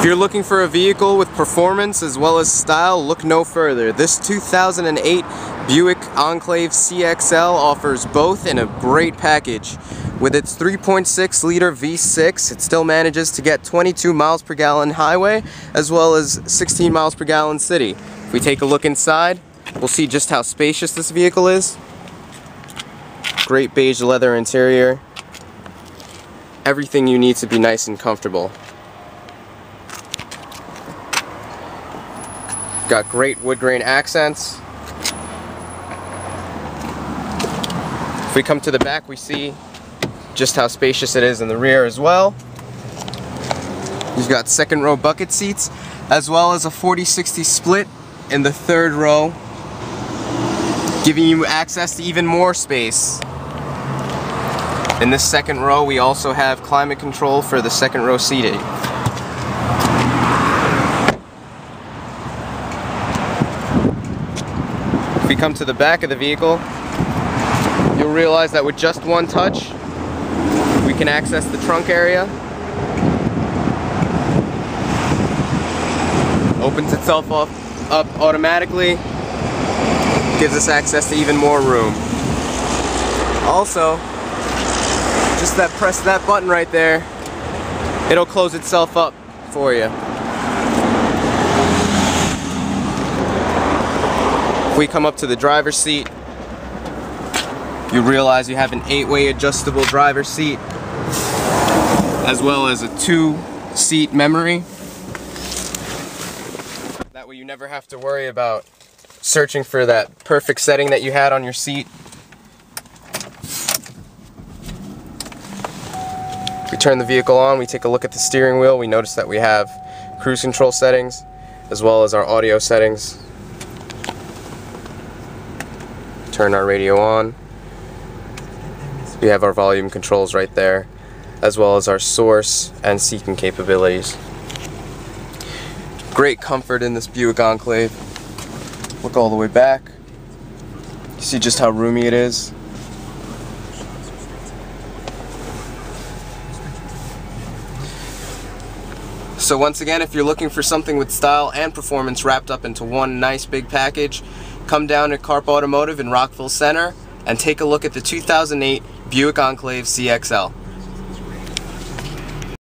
If you're looking for a vehicle with performance as well as style, look no further. This 2008 Buick Enclave CXL offers both in a great package. With its 3.6 liter V6, it still manages to get 22 miles per gallon highway as well as 16 miles per gallon city. If we take a look inside, we'll see just how spacious this vehicle is. Great beige leather interior. Everything you need to be nice and comfortable. Got great wood grain accents. If we come to the back, we see just how spacious it is in the rear as well. You've got second row bucket seats, as well as a 40-60 split in the third row, giving you access to even more space. In this second row, we also have climate control for the second row seating. We come to the back of the vehicle, you'll realize that with just one touch, we can access the trunk area. Opens itself up, up automatically, gives us access to even more room. Also, just that press that button right there, it'll close itself up for you. We come up to the driver's seat, you realize you have an eight-way adjustable driver's seat as well as a two-seat memory. That way you never have to worry about searching for that perfect setting that you had on your seat. We turn the vehicle on, we take a look at the steering wheel, we notice that we have cruise control settings as well as our audio settings turn our radio on. We have our volume controls right there, as well as our source and seeking capabilities. Great comfort in this Buick Enclave. Look all the way back. You see just how roomy it is. So once again, if you're looking for something with style and performance wrapped up into one nice big package, come down to Karp Automotive in Rockville Centre and take a look at the 2008 Buick Enclave CXL.